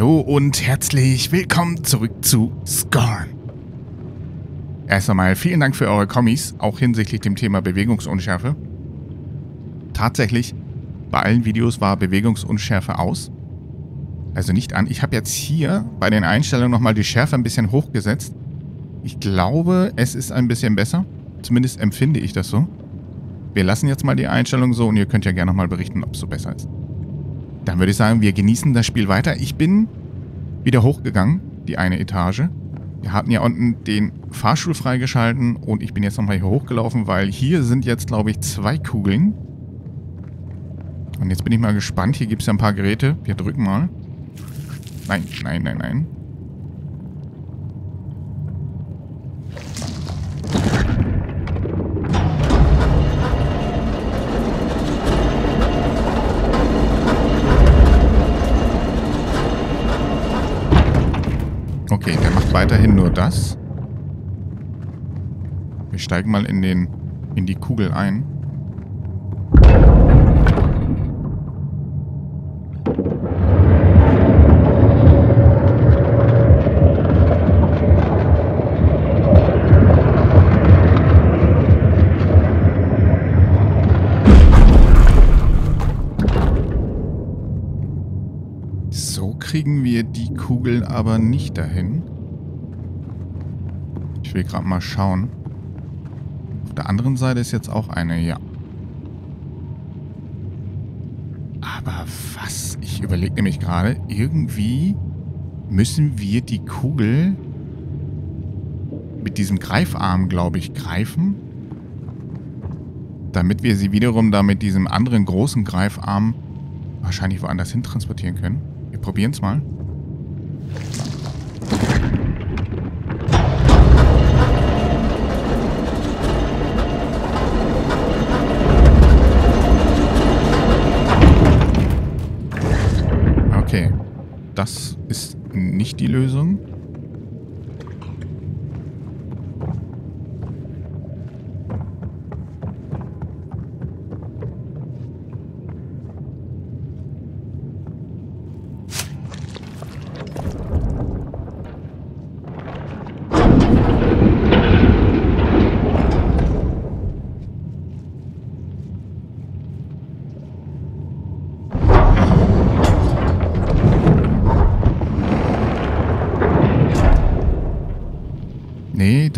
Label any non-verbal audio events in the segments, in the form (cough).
Hallo und herzlich willkommen zurück zu Scorn. Erst einmal vielen Dank für eure Kommis, auch hinsichtlich dem Thema Bewegungsunschärfe. Tatsächlich, bei allen Videos war Bewegungsunschärfe aus. Also nicht an. Ich habe jetzt hier bei den Einstellungen nochmal die Schärfe ein bisschen hochgesetzt. Ich glaube, es ist ein bisschen besser. Zumindest empfinde ich das so. Wir lassen jetzt mal die Einstellung so und ihr könnt ja gerne nochmal berichten, ob es so besser ist. Dann würde ich sagen, wir genießen das Spiel weiter. Ich bin wieder hochgegangen, die eine Etage. Wir hatten ja unten den Fahrstuhl freigeschalten und ich bin jetzt nochmal hier hochgelaufen, weil hier sind jetzt, glaube ich, zwei Kugeln. Und jetzt bin ich mal gespannt. Hier gibt es ja ein paar Geräte. Wir drücken mal. Nein, nein, nein, nein. Nur das. Wir steigen mal in den in die Kugel ein. So kriegen wir die Kugel aber nicht dahin. Ich will gerade mal schauen. Auf der anderen Seite ist jetzt auch eine, ja. Aber was? Ich überlege nämlich gerade, irgendwie müssen wir die Kugel mit diesem Greifarm, glaube ich, greifen. Damit wir sie wiederum da mit diesem anderen großen Greifarm wahrscheinlich woanders hin transportieren können. Wir probieren es mal. Die Lösung.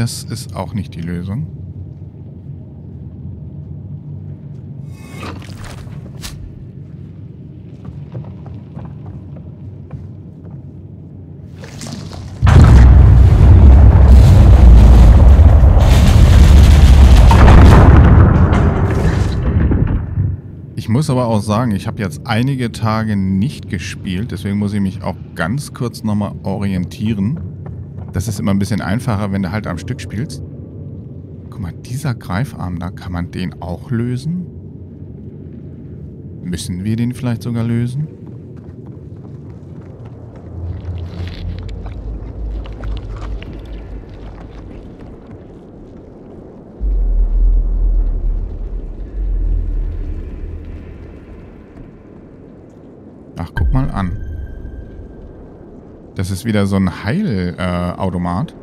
Das ist auch nicht die Lösung. Ich muss aber auch sagen, ich habe jetzt einige Tage nicht gespielt, deswegen muss ich mich auch ganz kurz nochmal orientieren. Das ist immer ein bisschen einfacher, wenn du halt am Stück spielst. Guck mal, dieser Greifarm da, kann man den auch lösen? Müssen wir den vielleicht sogar lösen? Ach, guck mal an. Das ist wieder so ein Heilautomat. Äh,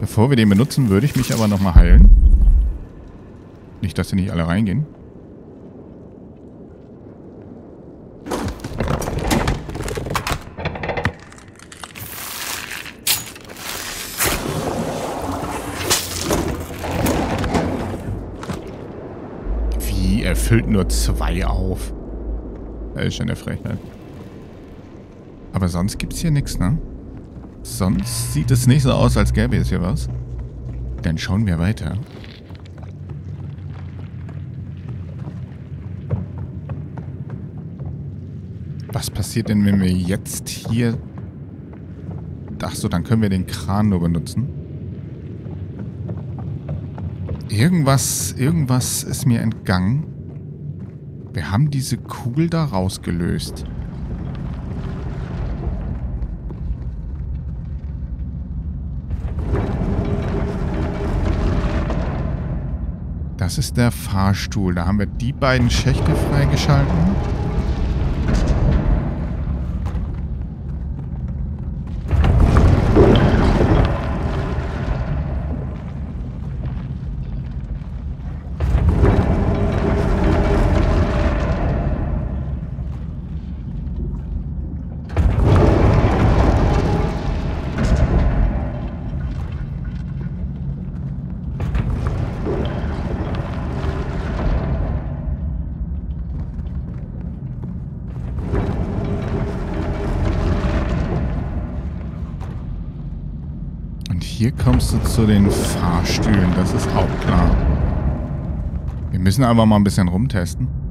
Bevor wir den benutzen, würde ich mich aber nochmal heilen. Nicht, dass sie nicht alle reingehen. Wie? Er füllt nur zwei auf. Das ist schon eine Frechheit. Aber sonst gibt es hier nichts, ne? Sonst sieht es nicht so aus, als gäbe es hier was. Dann schauen wir weiter. Was passiert denn, wenn wir jetzt hier... Ach so, dann können wir den Kran nur benutzen. Irgendwas, irgendwas ist mir entgangen. Wir haben diese Kugel da rausgelöst. Das ist der Fahrstuhl. Da haben wir die beiden Schächte freigeschalten. Kommst du zu den Fahrstühlen, das ist auch klar. Wir müssen aber mal ein bisschen rumtesten.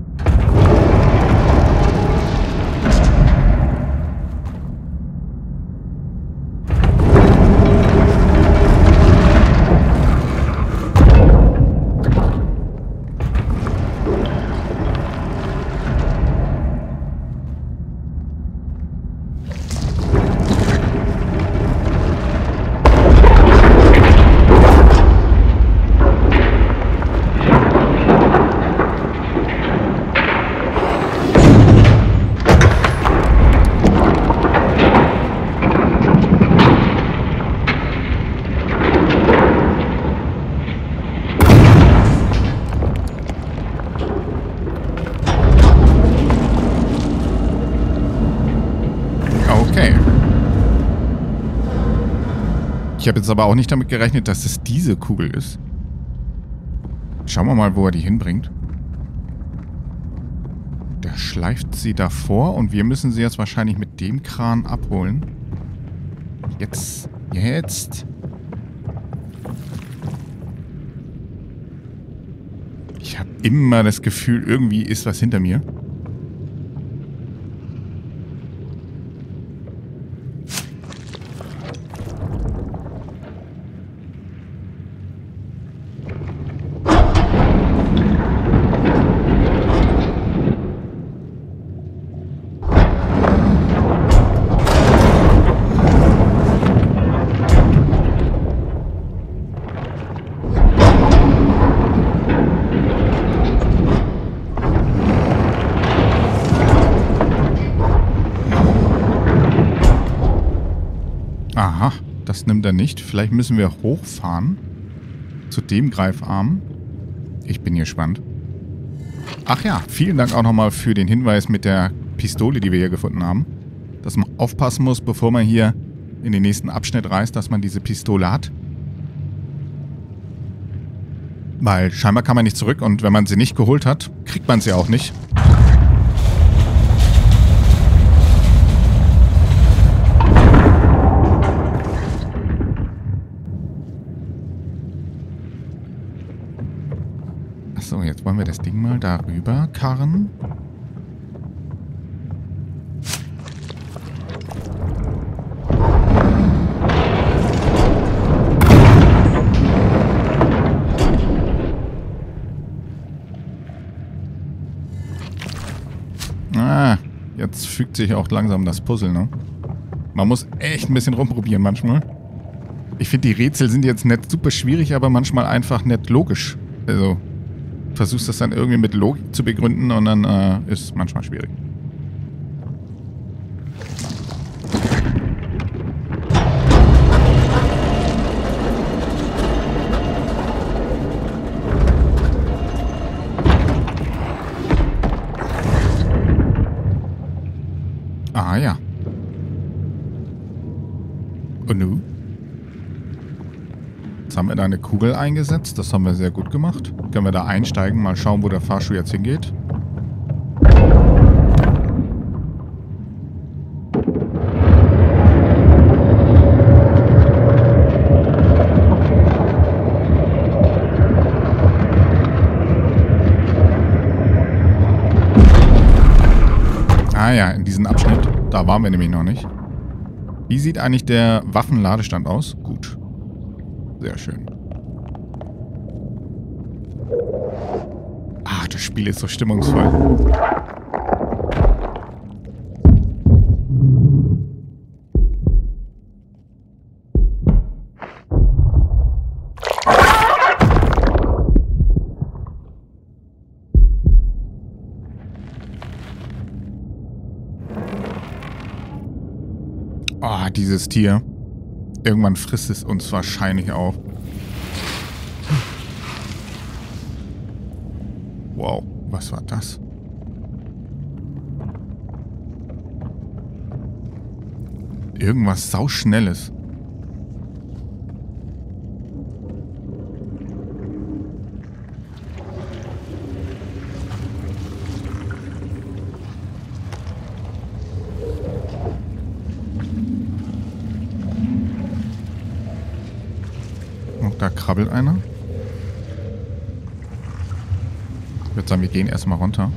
Ich habe jetzt aber auch nicht damit gerechnet, dass es diese Kugel ist. Schauen wir mal, wo er die hinbringt. Der schleift sie davor und wir müssen sie jetzt wahrscheinlich mit dem Kran abholen. Jetzt. Jetzt. Ich habe immer das Gefühl, irgendwie ist was hinter mir. Nimmt er nicht. Vielleicht müssen wir hochfahren. Zu dem Greifarm. Ich bin gespannt. Ach ja, vielen Dank auch nochmal für den Hinweis mit der Pistole, die wir hier gefunden haben. Dass man aufpassen muss, bevor man hier in den nächsten Abschnitt reist, dass man diese Pistole hat. Weil scheinbar kann man nicht zurück und wenn man sie nicht geholt hat, kriegt man sie auch nicht. Wollen wir das Ding mal darüber karren. Ah, jetzt fügt sich auch langsam das Puzzle, ne? Man muss echt ein bisschen rumprobieren manchmal. Ich finde, die Rätsel sind jetzt nicht super schwierig, aber manchmal einfach nicht logisch. Also, versuchst das dann irgendwie mit Logik zu begründen und dann äh, ist es manchmal schwierig. Ah ja. Und nu? Jetzt haben wir da eine Kugel eingesetzt. Das haben wir sehr gut gemacht. Können wir da einsteigen, mal schauen, wo der Fahrstuhl jetzt hingeht. Ah ja, in diesem Abschnitt. Da waren wir nämlich noch nicht. Wie sieht eigentlich der Waffenladestand aus? Gut. Sehr schön. Ach, das Spiel ist so stimmungsvoll. Oh, dieses Tier. Irgendwann frisst es uns wahrscheinlich auf. Wow, was war das? Irgendwas sauschnelles. Da krabbelt einer. Ich würde sagen, wir gehen erstmal runter.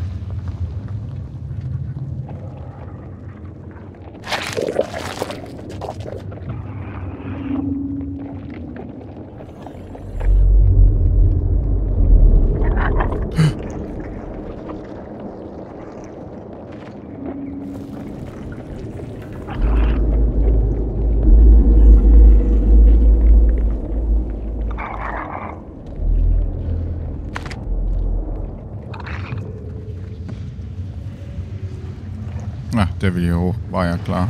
Ach, der will hier hoch. War ja klar.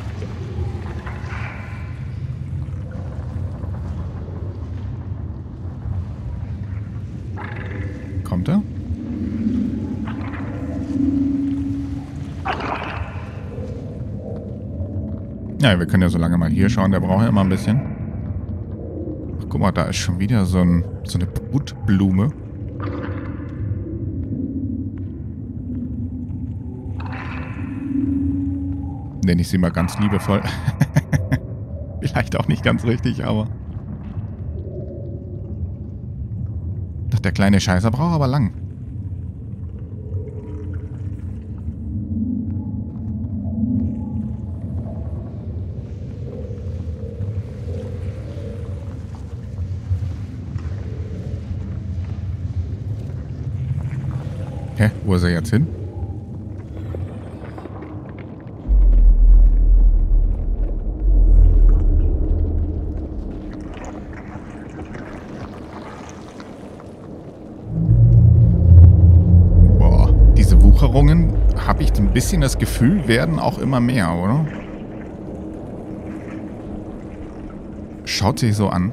Kommt er? Ja, wir können ja so lange mal hier schauen. Der braucht ja immer ein bisschen. Ach, guck mal, da ist schon wieder so, ein, so eine Brutblume. Nenne ich sie mal ganz liebevoll. (laughs) Vielleicht auch nicht ganz richtig, aber... Doch der kleine Scheißer braucht aber lang. Hä? Wo ist er jetzt hin? Habe ich ein bisschen das Gefühl, werden auch immer mehr, oder? Schaut sich so an.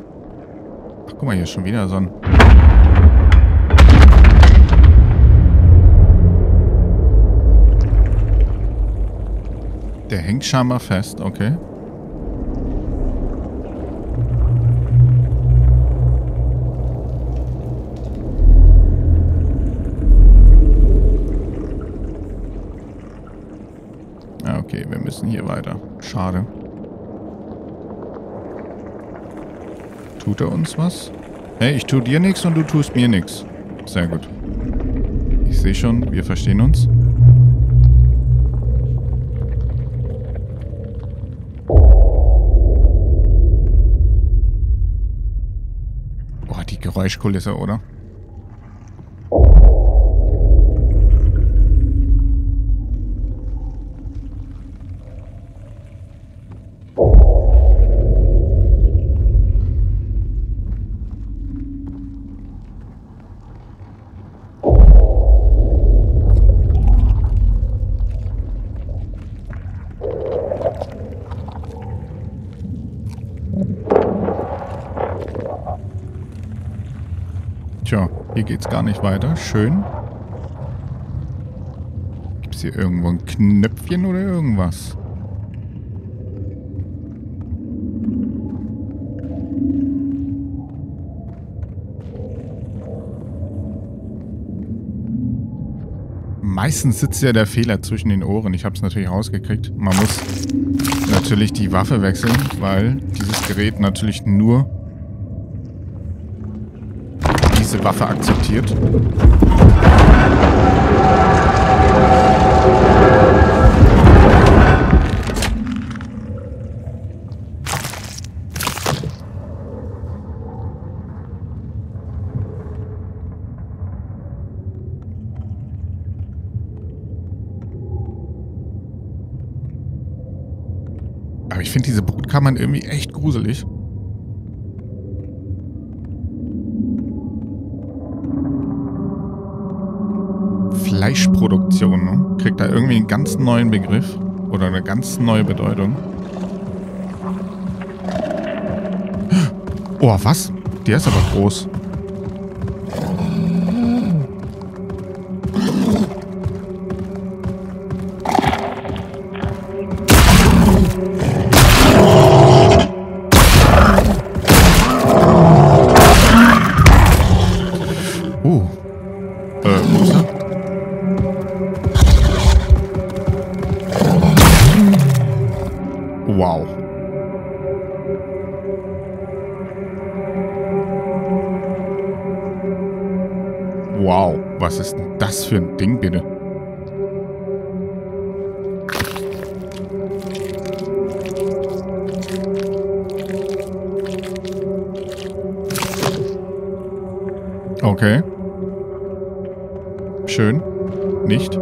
Ach, guck mal, hier ist schon wieder so ein... Der hängt scheinbar fest, okay. Schade. Tut er uns was? Hey, ich tu dir nichts und du tust mir nichts. Sehr gut. Ich sehe schon, wir verstehen uns. Boah, die Geräuschkulisse, oder? Hier geht's gar nicht weiter. Schön. Gibt's hier irgendwo ein Knöpfchen oder irgendwas? Meistens sitzt ja der Fehler zwischen den Ohren. Ich habe es natürlich rausgekriegt. Man muss natürlich die Waffe wechseln, weil dieses Gerät natürlich nur diese Waffe akzeptiert. Aber ich finde diese Brutkammern irgendwie echt gruselig. Fleischproduktion, ne? Kriegt da irgendwie einen ganz neuen Begriff oder eine ganz neue Bedeutung. Oh, was? Der ist aber groß. Das für ein Ding, bitte? Okay. Schön. Nicht.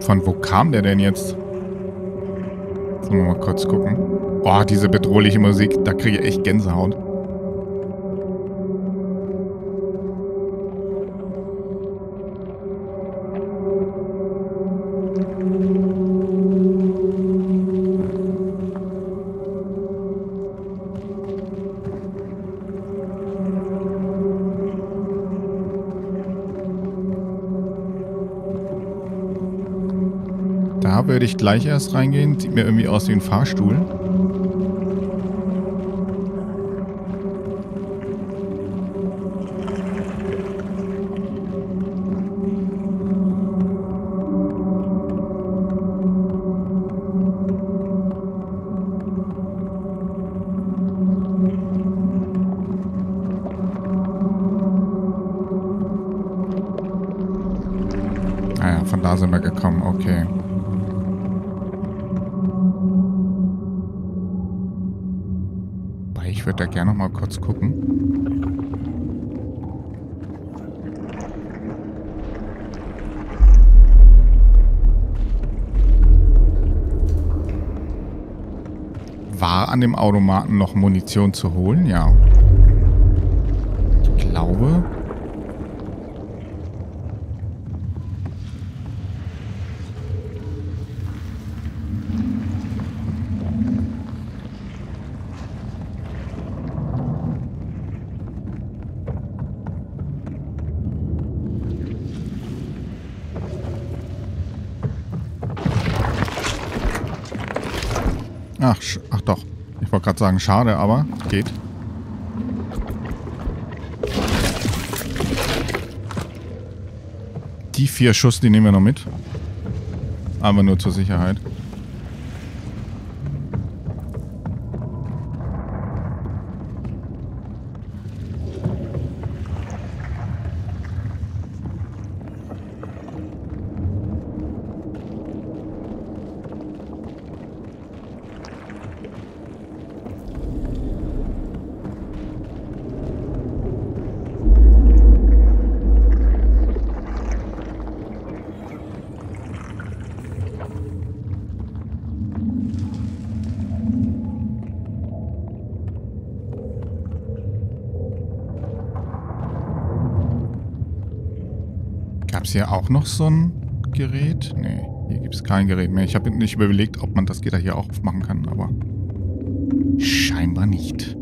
Von wo kam der denn jetzt? Sollen wir mal kurz gucken. Oh, diese bedrohliche Musik, da kriege ich echt Gänsehaut. Da würde ich gleich erst reingehen. Sieht mir irgendwie aus wie ein Fahrstuhl. An dem Automaten noch Munition zu holen? Ja. Ich glaube... Ach, ach doch. Ich wollte gerade sagen, schade, aber geht. Die vier Schuss, die nehmen wir noch mit. Aber nur zur Sicherheit. Hier auch noch so ein Gerät? Nee, hier gibt es kein Gerät mehr. Ich habe nicht überlegt, ob man das Gitter hier auch aufmachen kann, aber scheinbar nicht.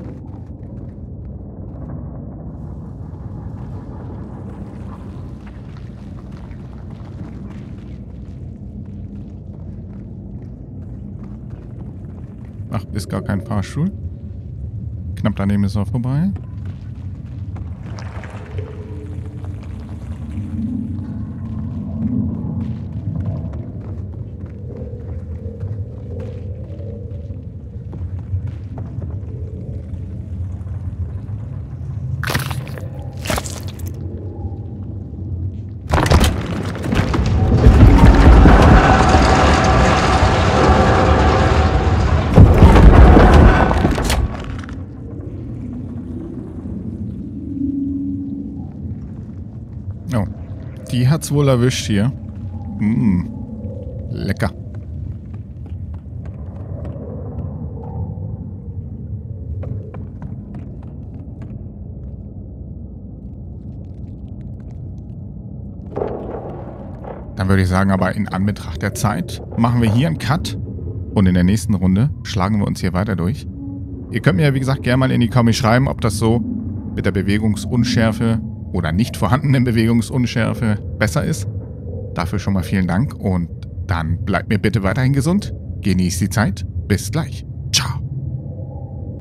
Ach, ist gar kein Fahrstuhl. Knapp daneben ist er vorbei. Die hat's wohl erwischt hier. Mmh. Lecker. Dann würde ich sagen, aber in Anbetracht der Zeit machen wir hier einen Cut und in der nächsten Runde schlagen wir uns hier weiter durch. Ihr könnt mir ja wie gesagt gerne mal in die Kommis schreiben, ob das so mit der Bewegungsunschärfe oder nicht vorhandenen Bewegungsunschärfe besser ist. Dafür schon mal vielen Dank und dann bleibt mir bitte weiterhin gesund. Genießt die Zeit. Bis gleich.